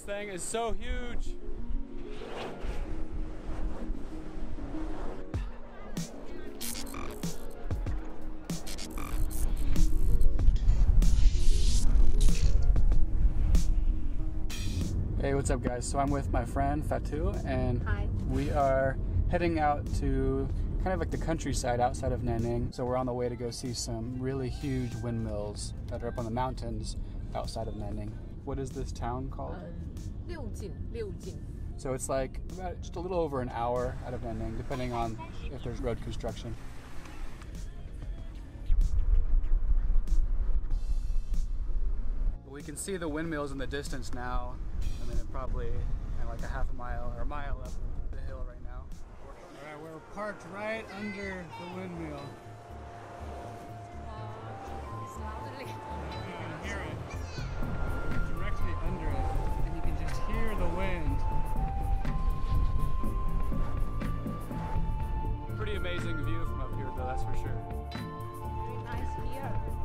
This thing is so huge. Hey, what's up, guys? So I'm with my friend Fatu, and Hi. we are heading out to kind of like the countryside outside of Nanning. So we're on the way to go see some really huge windmills that are up on the mountains outside of Nanning what is this town called? So it's like just a little over an hour out of Nanning, depending on if there's road construction. We can see the windmills in the distance now. I mean, probably kind of like a half a mile or a mile up the hill right now. All right, we're parked right under the windmill. You can hear it. Amazing view from up here, though, that's for sure. Very nice here.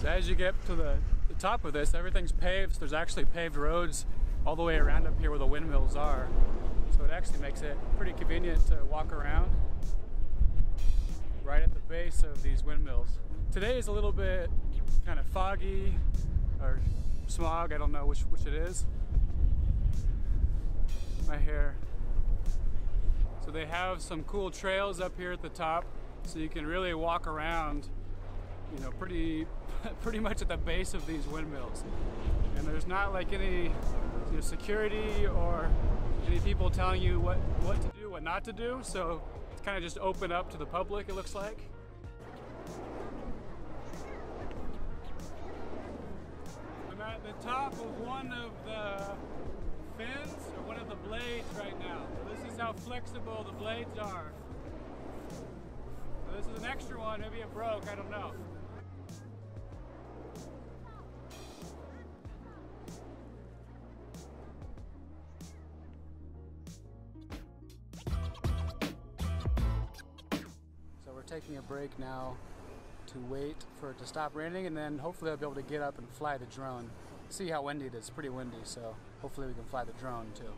So as you get to the, the top of this, everything's paved. So there's actually paved roads all the way around up here where the windmills are. So it actually makes it pretty convenient to walk around right at the base of these windmills. Today is a little bit kind of foggy or smog. I don't know which, which it is. My hair. So they have some cool trails up here at the top so you can really walk around you know, pretty, pretty much at the base of these windmills. And there's not like any you know, security or any people telling you what, what to do, what not to do. So it's kind of just open up to the public, it looks like. I'm at the top of one of the fins or one of the blades right now. This is how flexible the blades are. This is an extra one, maybe it broke, I don't know. So we're taking a break now to wait for it to stop raining and then hopefully I'll be able to get up and fly the drone. See how windy it is, it's pretty windy, so hopefully we can fly the drone too.